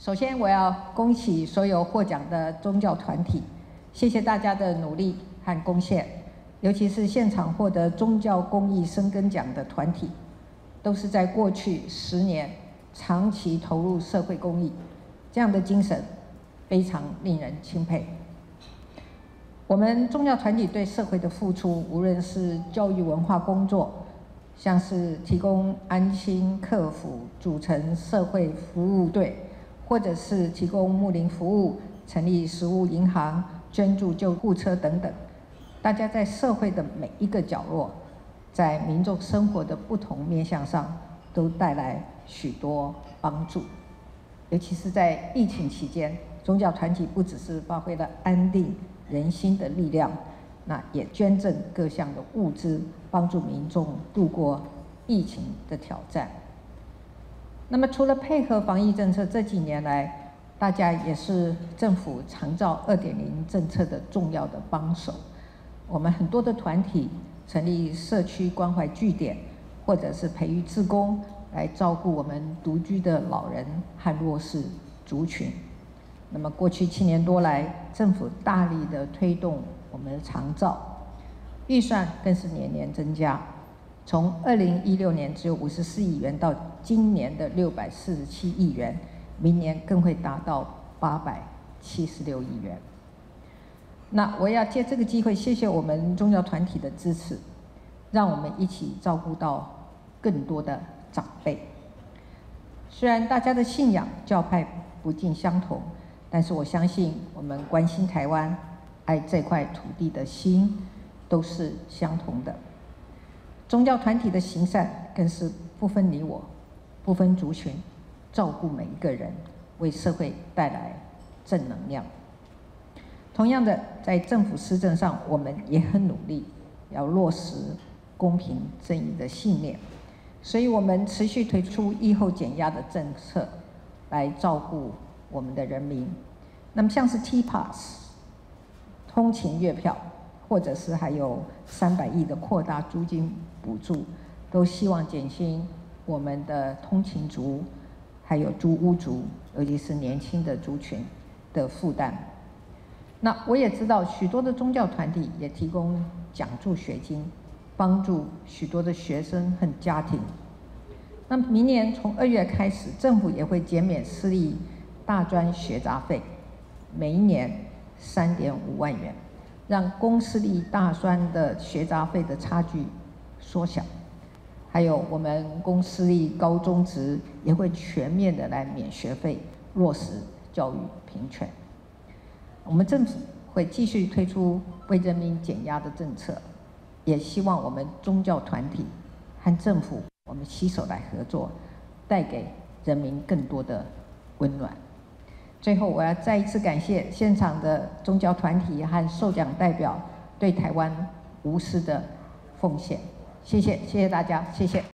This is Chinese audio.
首先，我要恭喜所有获奖的宗教团体，谢谢大家的努力和贡献，尤其是现场获得宗教公益生根奖的团体，都是在过去十年长期投入社会公益，这样的精神非常令人钦佩。我们宗教团体对社会的付出，无论是教育文化工作，像是提供安心客服、组成社会服务队。或者是提供牧林服务、成立食物银行、捐助救护车等等，大家在社会的每一个角落，在民众生活的不同面向上，都带来许多帮助。尤其是在疫情期间，宗教团体不只是发挥了安定人心的力量，那也捐赠各项的物资，帮助民众度过疫情的挑战。那么，除了配合防疫政策，这几年来，大家也是政府长照二点零政策的重要的帮手。我们很多的团体成立社区关怀据点，或者是培育志工来照顾我们独居的老人和弱势族群。那么，过去七年多来，政府大力的推动我们的长照，预算更是年年增加。从二零一六年只有五十四亿元，到今年的六百四十七亿元，明年更会达到八百七十六亿元。那我要借这个机会，谢谢我们宗教团体的支持，让我们一起照顾到更多的长辈。虽然大家的信仰教派不尽相同，但是我相信我们关心台湾、爱这块土地的心都是相同的。宗教团体的行善更是不分你我，不分族群，照顾每一个人，为社会带来正能量。同样的，在政府施政上，我们也很努力，要落实公平正义的信念，所以我们持续推出疫后减压的政策，来照顾我们的人民。那么，像是 T Pass 通勤月票。或者是还有三百亿的扩大租金补助，都希望减轻我们的通勤族，还有租屋族，尤其是年轻的族群的负担。那我也知道许多的宗教团体也提供奖助学金，帮助许多的学生和家庭。那明年从二月开始，政府也会减免私立大专学杂费，每一年三点五万元。让公私立大专的学杂费的差距缩小，还有我们公私立高中职也会全面的来免学费，落实教育平权。我们政府会继续推出为人民减压的政策，也希望我们宗教团体和政府我们携手来合作，带给人民更多的温暖。最后，我要再一次感谢现场的宗教团体和受奖代表对台湾无私的奉献。谢谢，谢谢大家，谢谢。